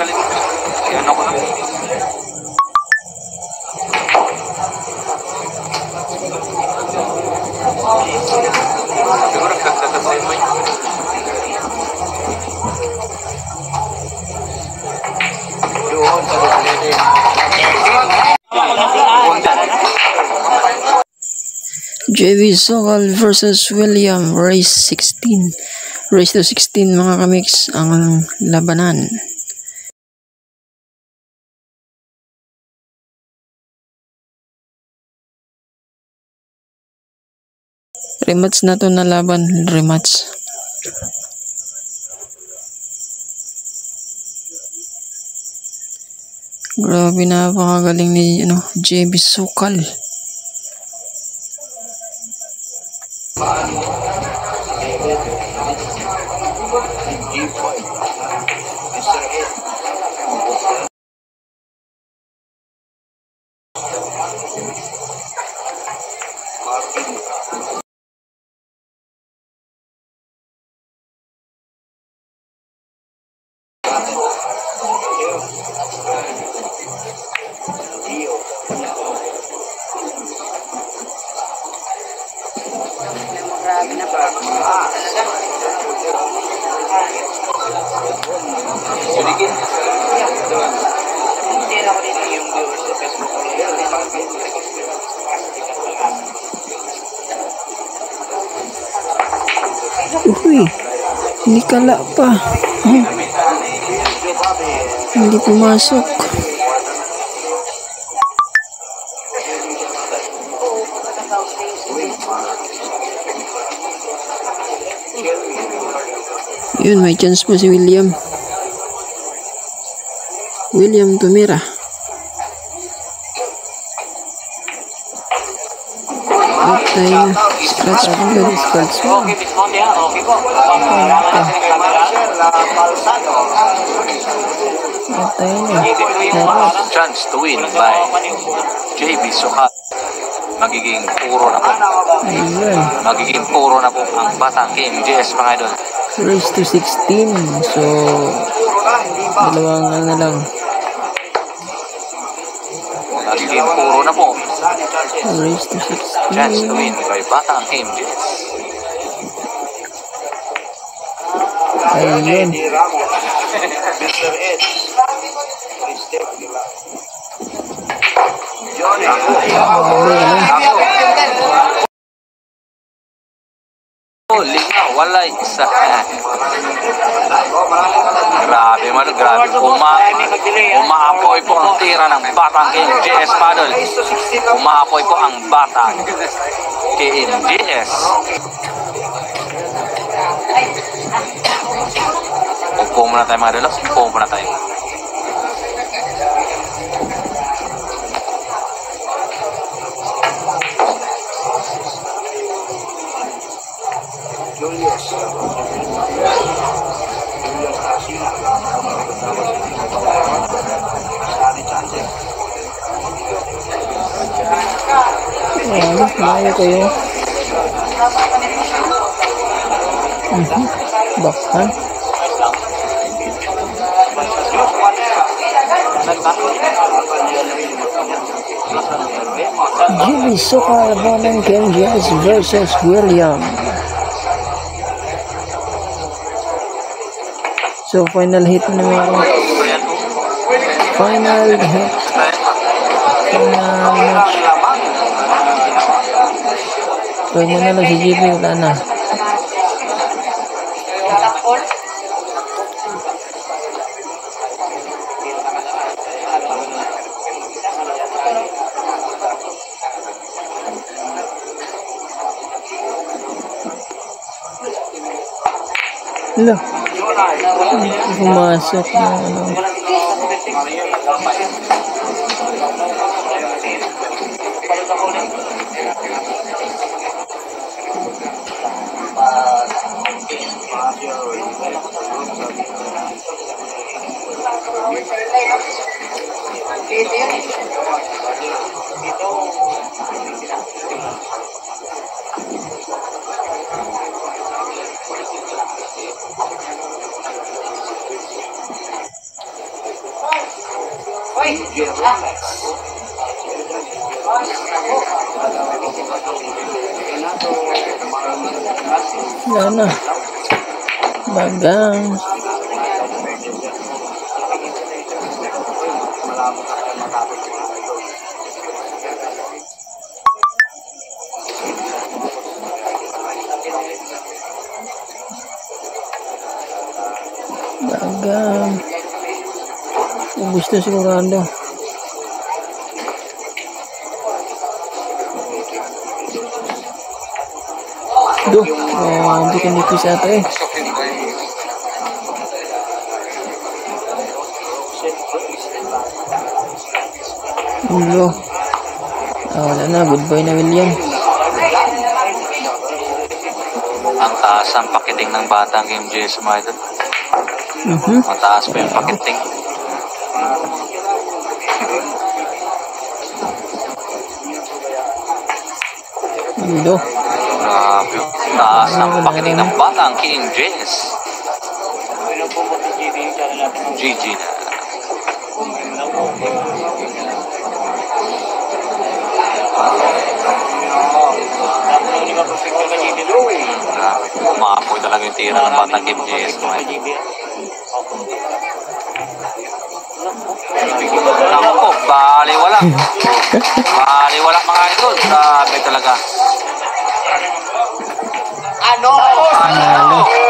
magaling. Yan ako na. Siguro kagdagat. Doon sa JV Sokal versus William race 16 race to 16 mga kamix ang labanan rematch na to na laban rematch. Grabe napakagaling ni ano JV Sokal Grabe na pa. Sulikin. Hindi na ako hindi Yun, may chance pa si William. William tumira. Patay na. Scratch agad. Scratch mo. Okay, ha? Okay po. Camera. Patay na. Chance to win by JB Sukat. Magiging puro na po. Ayun. Magiging puro na po ang batang KMJS mga idol. Race to 16. So, dalawang ano na lang. Magiging puro na po. Race to Chance to 16. win by batang KMJS. Ayun. Oh, wala isa. grabe man, grabe. Uma, umaapoy po ang tira ng batang KMJS Paddle. Umaapoy po ang batang KMJS. Upo muna tayo mga idol. Upo muna tayo. Maayo kayo. Mhm. Bakhan. Jimmy Sokal Bonang Kenjias versus William. So, final hit na meron. Final hit. Final match. Tuloy mo na lang si Wala na. Hello. Pumasok Dạ, Pwede yun eh. Dito, Hoy, relax. Yan na. Bagang. Bagang. Ubus na sigurado. Duh, oh, bikin nipis ata eh. Ulo. Ah, wala na, goodbye na William. Ang taas ang pakiting ng batang Kim JS mga idol. Mhm. Mataas pa yung pakiting. Ulo. Grabe. Taas ang pakiting ng batang Kim JS. GG na. Grabe. Umaapoy talaga yung tira ng batang JS mga idol. Naku baliwala. Baliwala mga idol. Grabe talaga. Ano? Nalo.